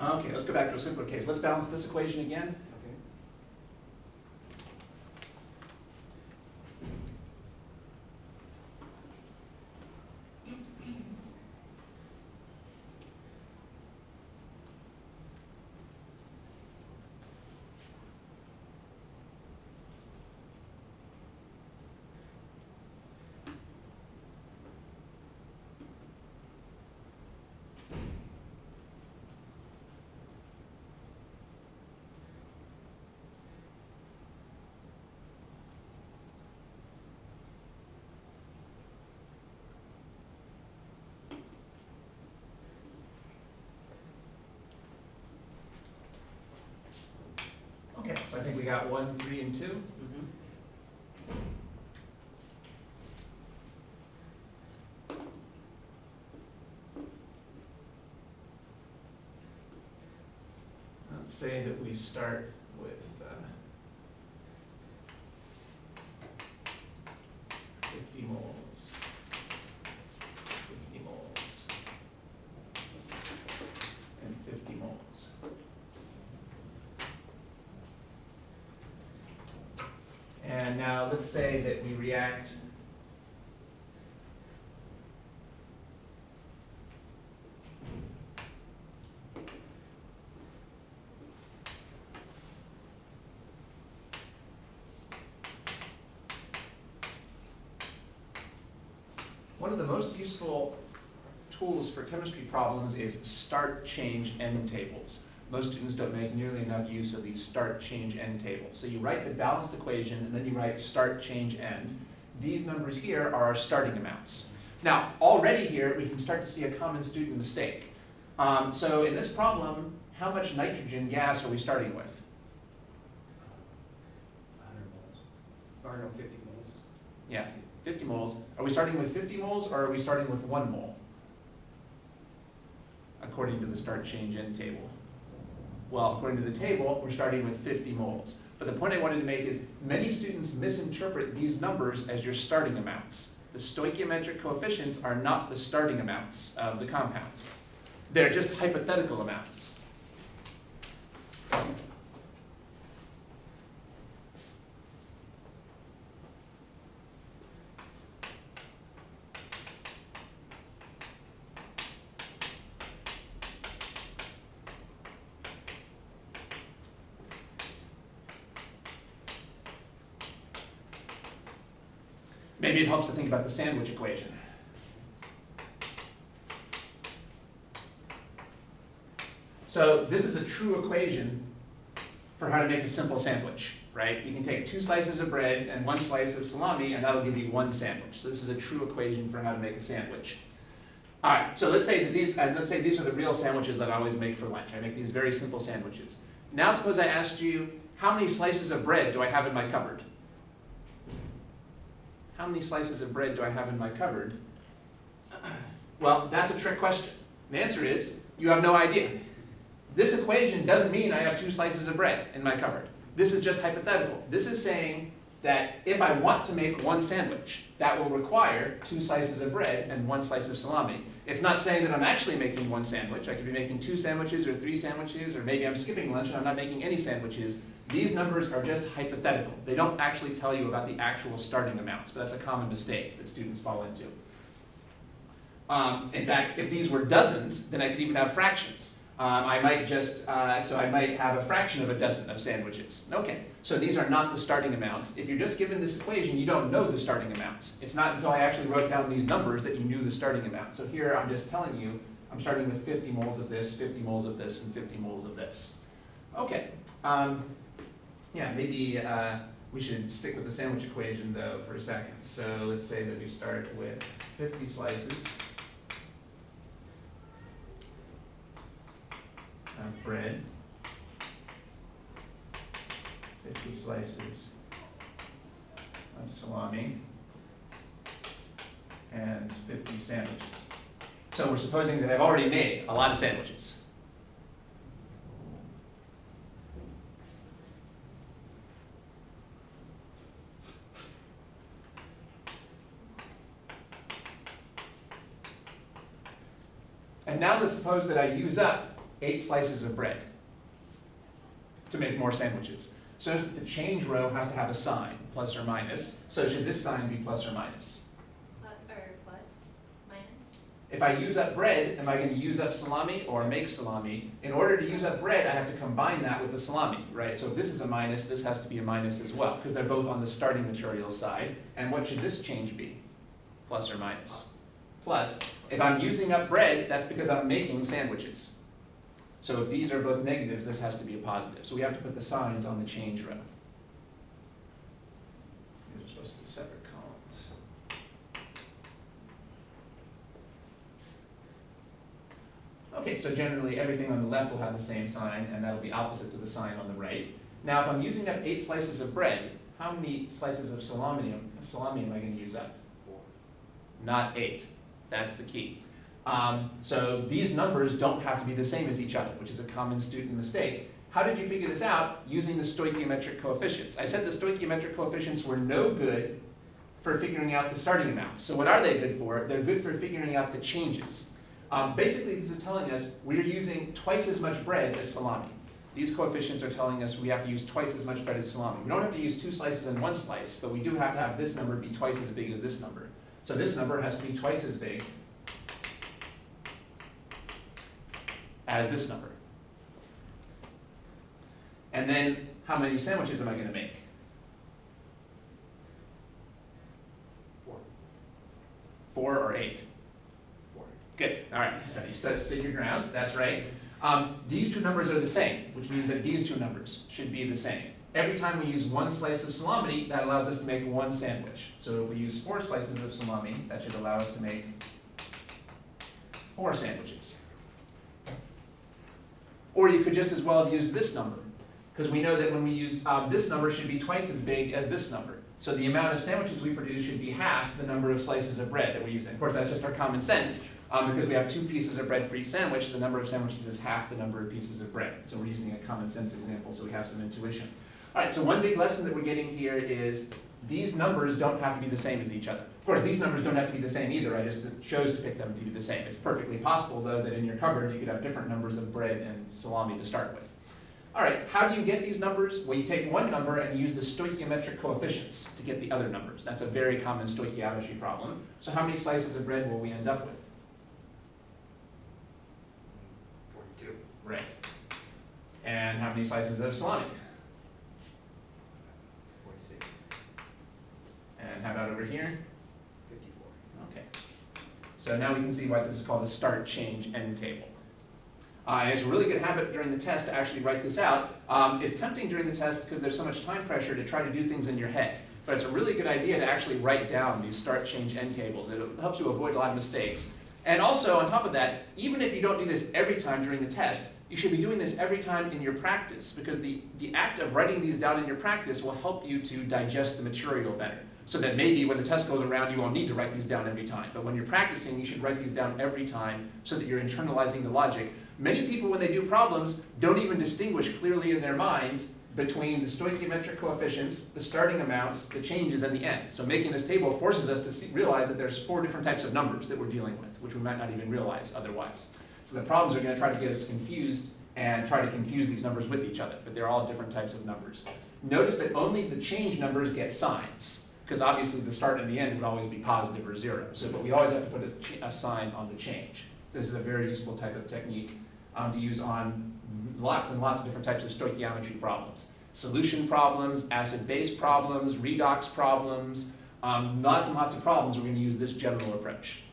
Okay, let's go back to a simpler case. Let's balance this equation again. Got one, three, and two. Mhm. Let's say that we start with uh, fifty moles. Fifty moles. And fifty moles. And now let's say that we react One of the most useful tools for chemistry problems is start, change, end tables. Most students don't make nearly enough use of these start, change, end tables. So you write the balanced equation, and then you write start, change, end. These numbers here are our starting amounts. Now, already here, we can start to see a common student mistake. Um, so in this problem, how much nitrogen gas are we starting with? Hundred moles. Or no, fifty moles. Yeah, 50 moles. Are we starting with 50 moles, or are we starting with one mole? According to the start, change, end table. Well, according to the table, we're starting with 50 moles. But the point I wanted to make is many students misinterpret these numbers as your starting amounts. The stoichiometric coefficients are not the starting amounts of the compounds. They're just hypothetical amounts. Maybe it helps to think about the sandwich equation. So this is a true equation for how to make a simple sandwich, right? You can take two slices of bread and one slice of salami, and that'll give you one sandwich. So this is a true equation for how to make a sandwich. All right, so let's say that these, uh, let's say these are the real sandwiches that I always make for lunch. I make these very simple sandwiches. Now suppose I asked you, how many slices of bread do I have in my cupboard? How many slices of bread do I have in my cupboard? Well, that's a trick question. The answer is, you have no idea. This equation doesn't mean I have two slices of bread in my cupboard. This is just hypothetical. This is saying that if I want to make one sandwich, that will require two slices of bread and one slice of salami. It's not saying that I'm actually making one sandwich. I could be making two sandwiches or three sandwiches, or maybe I'm skipping lunch and I'm not making any sandwiches. These numbers are just hypothetical. They don't actually tell you about the actual starting amounts, but that's a common mistake that students fall into. Um, in fact, if these were dozens, then I could even have fractions. Um, I might just, uh, so I might have a fraction of a dozen of sandwiches. Okay, so these are not the starting amounts. If you're just given this equation, you don't know the starting amounts. It's not until I actually wrote down these numbers that you knew the starting amount. So here I'm just telling you, I'm starting with 50 moles of this, 50 moles of this, and 50 moles of this. Okay, um, yeah, maybe uh, we should stick with the sandwich equation though for a second. So let's say that we start with 50 slices of bread, 50 slices of salami, and 50 sandwiches. So we're supposing that I've already made a lot of sandwiches. And now let's suppose that I use up eight slices of bread to make more sandwiches. So notice that the change row has to have a sign, plus or minus. So should this sign be plus or minus? Plu- Or plus, minus? If I use up bread, am I going to use up salami or make salami? In order to use up bread, I have to combine that with the salami, right? So if this is a minus, this has to be a minus as well, because they're both on the starting material side. And what should this change be? Plus or minus? Plus, if I'm using up bread, that's because I'm making sandwiches. So if these are both negatives, this has to be a positive. So we have to put the signs on the change row. These are supposed to be separate columns. Okay, so generally, everything on the left will have the same sign, and that'll be opposite to the sign on the right. Now, if I'm using up eight slices of bread, how many slices of salami, salami am I gonna use up? Four. Not eight. That's the key. Um, so these numbers don't have to be the same as each other, which is a common student mistake. How did you figure this out? Using the stoichiometric coefficients. I said the stoichiometric coefficients were no good for figuring out the starting amounts. So what are they good for? They're good for figuring out the changes. Um, basically, this is telling us we're using twice as much bread as salami. These coefficients are telling us we have to use twice as much bread as salami. We don't have to use two slices and one slice, but we do have to have this number be twice as big as this number. So this number has to be twice as big as this number. And then, how many sandwiches am I gonna make? Four. Four or eight? Four. Good, all right, so you stood, stood your ground, that's right. Um, these two numbers are the same, which means that these two numbers should be the same. Every time we use one slice of salami, that allows us to make one sandwich. So if we use four slices of salami, that should allow us to make four sandwiches. Or you could just as well have used this number, because we know that when we use, um, this number should be twice as big as this number. So the amount of sandwiches we produce should be half the number of slices of bread that we're using. Of course, that's just our common sense, um, because we have two pieces of bread for each sandwich, the number of sandwiches is half the number of pieces of bread. So we're using a common sense example, so we have some intuition. All right, so one big lesson that we're getting here is these numbers don't have to be the same as each other. Of course, these numbers don't have to be the same either, I just chose to pick them to be the same. It's perfectly possible, though, that in your cupboard, you could have different numbers of bread and salami to start with. All right, how do you get these numbers? Well, you take one number and use the stoichiometric coefficients to get the other numbers. That's a very common stoichiometry problem. So how many slices of bread will we end up with? Forty-two. Right. And how many slices of salami? Forty-six. And how about over here? Fifty-four. Okay. So now we can see why this is called a start, change, end table. Uh, it's a really good habit during the test to actually write this out. Um, it's tempting during the test because there's so much time pressure to try to do things in your head. But it's a really good idea to actually write down these start, change, end tables. It helps you avoid a lot of mistakes. And also, on top of that, even if you don't do this every time during the test, you should be doing this every time in your practice because the, the act of writing these down in your practice will help you to digest the material better. So that maybe when the test goes around, you won't need to write these down every time. But when you're practicing, you should write these down every time so that you're internalizing the logic. Many people, when they do problems, don't even distinguish clearly in their minds between the stoichiometric coefficients, the starting amounts, the changes, and the end. So making this table forces us to see, realize that there's four different types of numbers that we're dealing with, which we might not even realize otherwise. So the problems are going to try to get us confused and try to confuse these numbers with each other, but they're all different types of numbers. Notice that only the change numbers get signs, because obviously the start and the end would always be positive or zero. So, but we always have to put a, a sign on the change. This is a very useful type of technique um, to use on lots and lots of different types of stoichiometry problems. Solution problems, acid-base problems, redox problems, um, lots and lots of problems, we're going to use this general approach.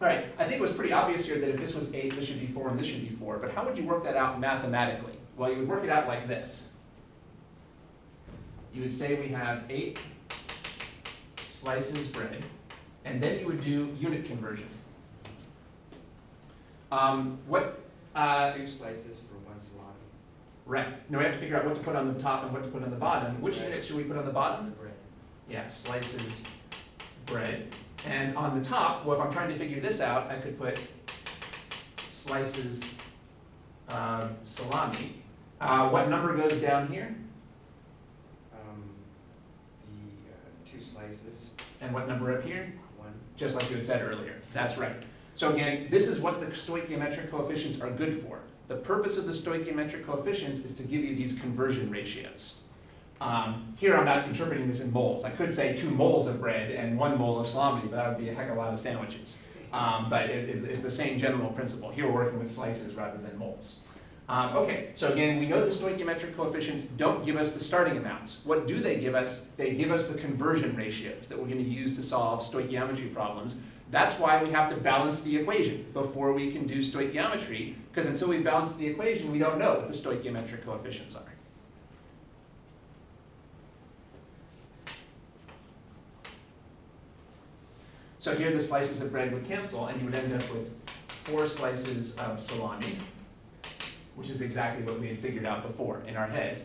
All right, I think it was pretty obvious here that if this was 8, this should be 4, and this should be 4, but how would you work that out mathematically? Well, you would work it out like this. You would say we have 8 slices bread, and then you would do unit conversion. Um, what, uh, Two slices for one salami. right, now we have to figure out what to put on the top and what to put on the bottom. Which Right. units should we put on the bottom? Bread. Yeah, slices bread. And on the top, well, if I'm trying to figure this out, I could put slices uh, salami. Uh, what number goes down here? Um, the, uh, two slices, And what number up here? one. Just like you had said earlier. That's right. So again, this is what the stoichiometric coefficients are good for. The purpose of the stoichiometric coefficients is to give you these conversion ratios. Um, here I'm not interpreting this in moles. I could say two moles of bread and one mole of salami, but that would be a heck of a lot of sandwiches. Um, but it is it's the same general principle. Here we're working with slices rather than moles. Um, okay, so again, we know the stoichiometric coefficients don't give us the starting amounts. What do they give us? They give us the conversion ratios that we're going to use to solve stoichiometry problems. That's why we have to balance the equation before we can do stoichiometry, because until we balance the equation, we don't know what the stoichiometric coefficients are. So here the slices of bread would cancel, and you would end up with four slices of salami, which is exactly what we had figured out before in our heads.